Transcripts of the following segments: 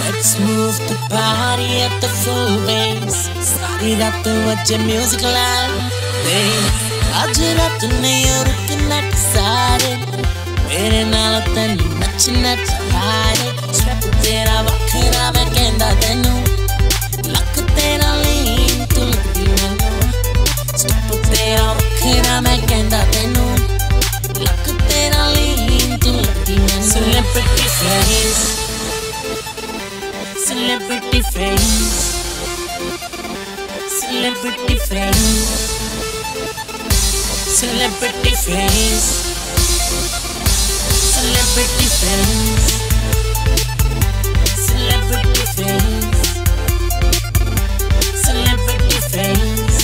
Let's move the party at the full bass. Start it up to what your music live. അജുരത്തിന് ഒരുക്കുന്ന സാരി വേറെ നാളെ തന്നെ different. Celebrity face. Celebrity face. Celebrity face. Celebrity friends. Celebrity friends.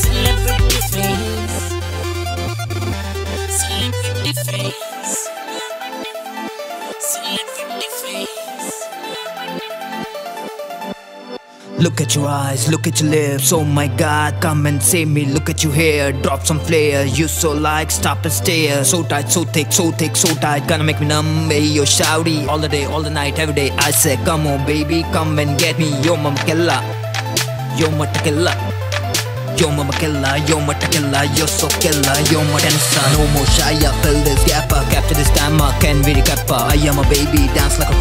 Celebrity friends. Celebrity friends. Look at your eyes, look at your lips. Oh my god, come and save me. Look at you here, drop some flair. You so like, stop and stare. So tight, so thick, so thick, so tight. Gonna make me numb. Hey, yo, shouty. All the day, all the night, every day. I said, come on, baby, come and get me. Yo, mama killer. Yo, mama killer. Yo, mama killer, yo, mama killer, you're so killer, yo, my dancer, no more shy, I fill this gap, capture this time, I can really cap, I am a baby, dance like a